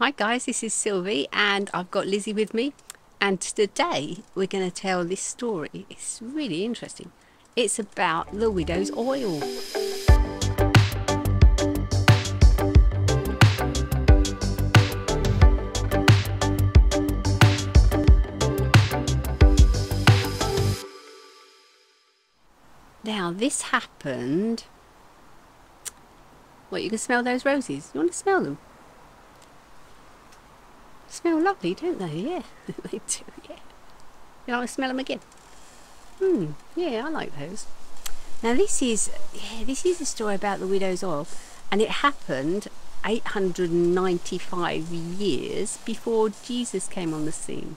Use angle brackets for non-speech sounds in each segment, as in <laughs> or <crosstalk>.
Hi guys, this is Sylvie and I've got Lizzie with me and today we're going to tell this story. It's really interesting. It's about the widow's oil. Now this happened... What, you can smell those roses? You want to smell them? Smell lovely, don't they? Yeah, <laughs> they do, yeah. You want to smell them again? Hmm, yeah, I like those. Now this is, yeah, this is a story about the widow's oil and it happened 895 years before Jesus came on the scene.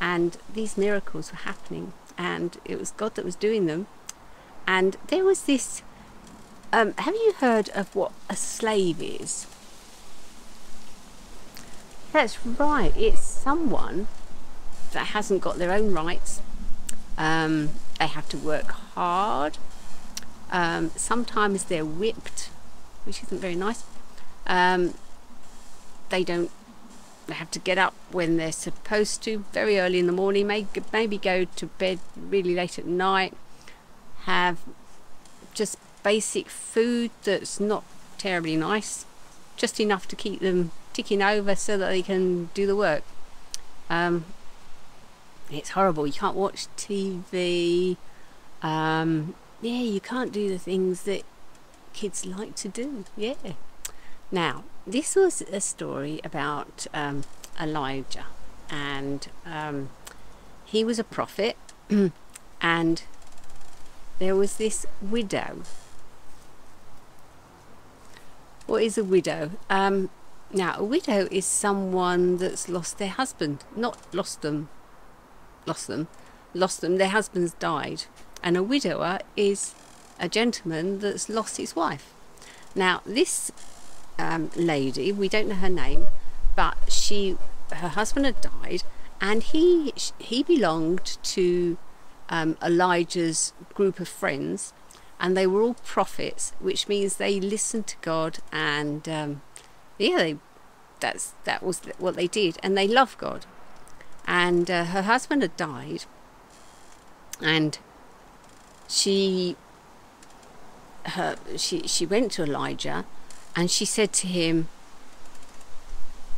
And these miracles were happening and it was God that was doing them. And there was this, um, have you heard of what a slave is? That's right, it's someone that hasn't got their own rights. Um, they have to work hard. Um, sometimes they're whipped, which isn't very nice. Um, they don't they have to get up when they're supposed to, very early in the morning, maybe, maybe go to bed really late at night, have just basic food that's not terribly nice, just enough to keep them ticking over so that they can do the work. Um, it's horrible. You can't watch TV. Um, yeah, you can't do the things that kids like to do. Yeah. Now, this was a story about um, Elijah, and um, he was a prophet, <clears throat> and there was this widow. What is a widow? Um, now, a widow is someone that's lost their husband, not lost them, lost them, lost them, their husbands died. And a widower is a gentleman that's lost his wife. Now, this um, lady, we don't know her name, but she, her husband had died, and he he belonged to um, Elijah's group of friends, and they were all prophets, which means they listened to God and um, yeah, they, that's that was what they did, and they loved God. And uh, her husband had died, and she her she she went to Elijah, and she said to him,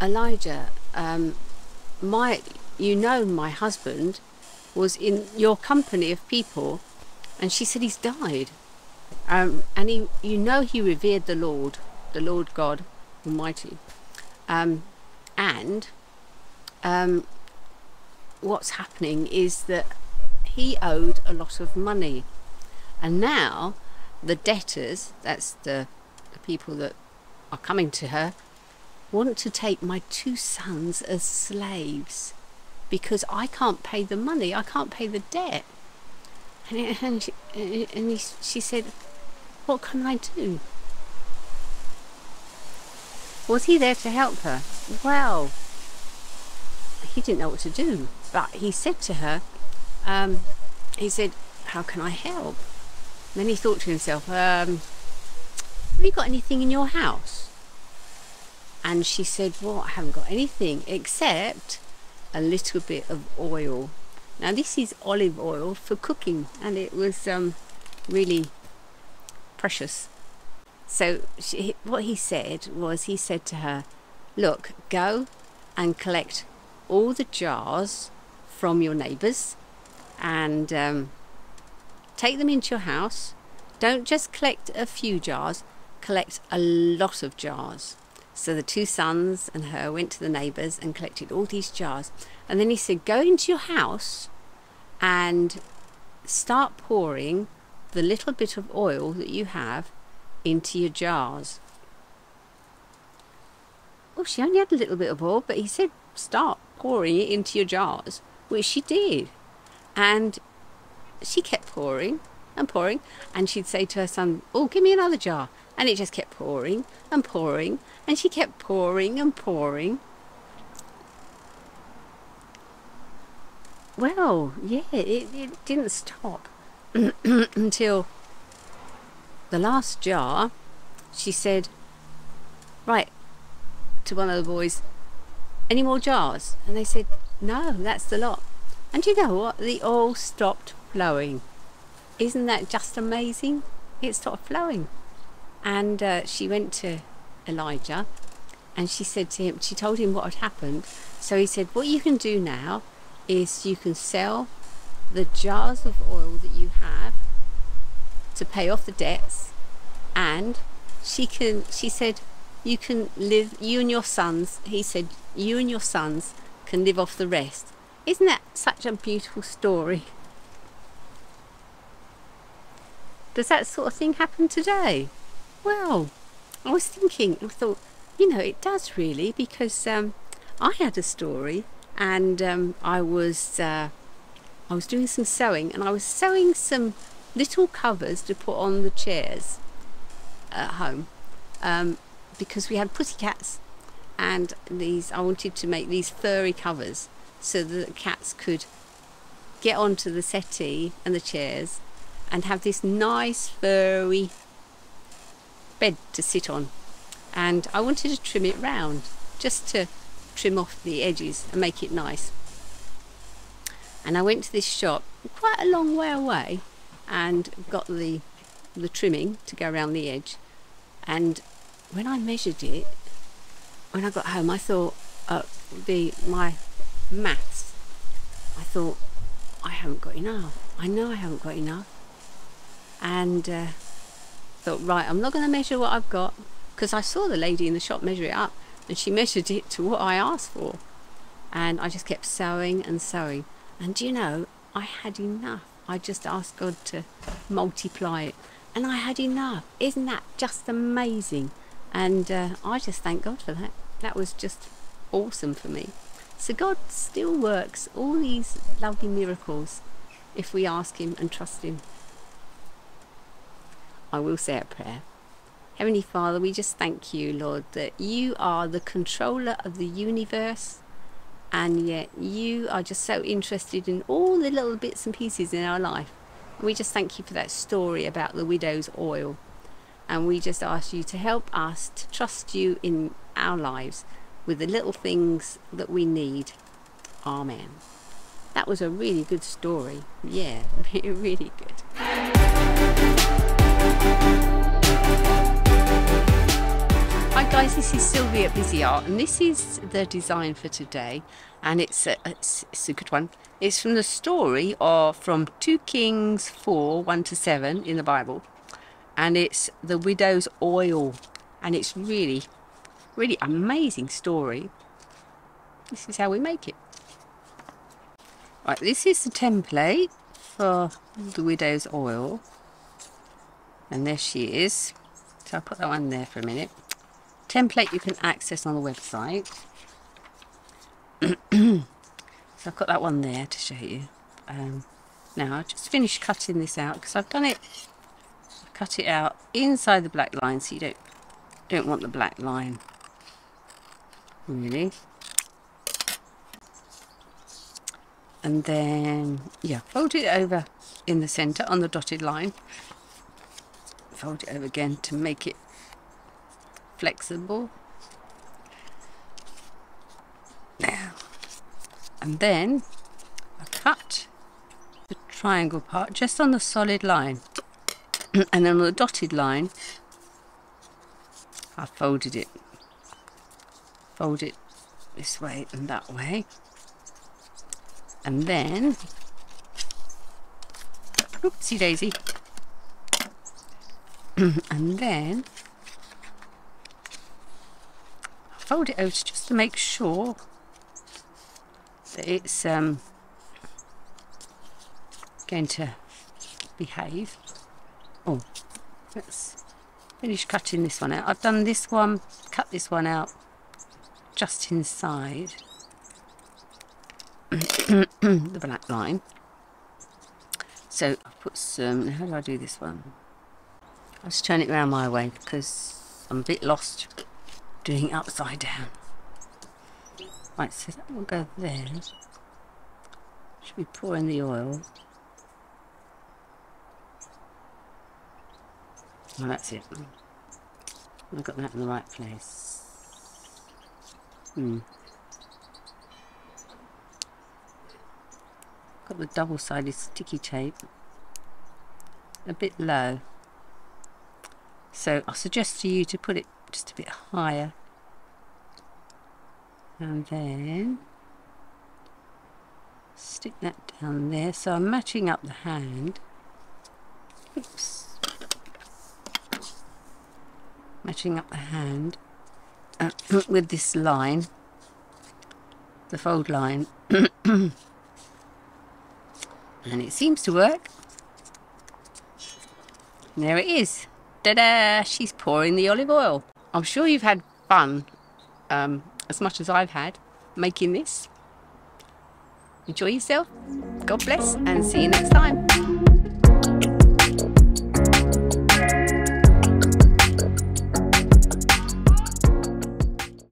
Elijah, um, my you know my husband was in your company of people, and she said he's died. Um, and he, you know, he revered the Lord, the Lord God, Almighty. Um, and um, what's happening is that he owed a lot of money. And now the debtors, that's the, the people that are coming to her, want to take my two sons as slaves because I can't pay the money, I can't pay the debt. And, she, and he, she said, What can I do? Was he there to help her? Well, he didn't know what to do, but he said to her, um, he said, how can I help? And then he thought to himself, um, have you got anything in your house? And she said, well, I haven't got anything except a little bit of oil. Now this is olive oil for cooking and it was um, really precious. So she, what he said was, he said to her, look, go and collect all the jars from your neighbours and um, take them into your house. Don't just collect a few jars, collect a lot of jars. So the two sons and her went to the neighbours and collected all these jars. And then he said, go into your house and start pouring the little bit of oil that you have into your jars. Well, she only had a little bit of oil, but he said start pouring it into your jars, which she did. And she kept pouring and pouring, and she'd say to her son, Oh, give me another jar. And it just kept pouring and pouring, and she kept pouring and pouring. Well, yeah, it, it didn't stop <clears throat> until the last jar, she said, Right, to one of the boys, any more jars? And they said, no, that's the lot. And you know what? The oil stopped flowing. Isn't that just amazing? It stopped flowing. And uh, she went to Elijah and she said to him, she told him what had happened. So he said, what you can do now is you can sell the jars of oil that you have to pay off the debts. And she can she said you can live you and your sons he said you and your sons can live off the rest. Isn't that such a beautiful story? Does that sort of thing happen today? Well i was thinking i thought you know it does really because um, i had a story and um, i was uh, i was doing some sewing and i was sewing some little covers to put on the chairs at home um, because we had pussy cats and these I wanted to make these furry covers so that the cats could get onto the settee and the chairs and have this nice furry bed to sit on. And I wanted to trim it round just to trim off the edges and make it nice. And I went to this shop quite a long way away and got the the trimming to go around the edge. And when I measured it when I got home I thought uh, the my maths I thought I haven't got enough. I know I haven't got enough. And uh, thought right I'm not going to measure what I've got. Because I saw the lady in the shop measure it up and she measured it to what I asked for and I just kept sewing and sewing and you know I had enough I just asked God to multiply it and I had enough. Isn't that just amazing? And uh, I just thank God for that. That was just awesome for me. So God still works all these lovely miracles if we ask Him and trust Him. I will say a prayer. Heavenly Father, we just thank you, Lord, that you are the controller of the universe and yet you are just so interested in all the little bits and pieces in our life. We just thank you for that story about the widow's oil. And we just ask you to help us to trust you in our lives with the little things that we need. Amen. That was a really good story. Yeah, <laughs> really good. Guys, this is Sylvia at Busy Art and this is the design for today and it's a, it's, it's a good one. It's from the story of from 2 Kings 4, 1 to 7 in the Bible and it's the widow's oil and it's really, really amazing story. This is how we make it. Right, this is the template for the widow's oil and there she is. So I'll put that one there for a minute template you can access on the website. <clears throat> so I've got that one there to show you. Um, now I've just finished cutting this out because I've done it, I've cut it out inside the black line so you don't, don't want the black line really. And then, yeah, fold it over in the centre on the dotted line. Fold it over again to make it flexible. Now, and then I cut the triangle part just on the solid line. <clears throat> and then on the dotted line, I folded it. Fold it this way and that way. And then, oopsie daisy. <clears throat> and then fold it out just to make sure that it's um, going to behave. Oh, let's finish cutting this one out. I've done this one, cut this one out just inside <coughs> the black line. So I've put some, how do I do this one? I'll just turn it around my way because I'm a bit lost doing upside down. Right, so that will go there. Should be pouring the oil. Well, that's it. I've got that in the right place. Hmm. Got the double-sided sticky tape. A bit low. So I suggest to you to put it just a bit higher. And then stick that down there. So I'm matching up the hand. Oops. Matching up the hand uh, <clears throat> with this line, the fold line. <clears throat> and it seems to work. And there it is. Da-da! She's pouring the olive oil. I'm sure you've had fun, um, as much as I've had, making this. Enjoy yourself. God bless and see you next time.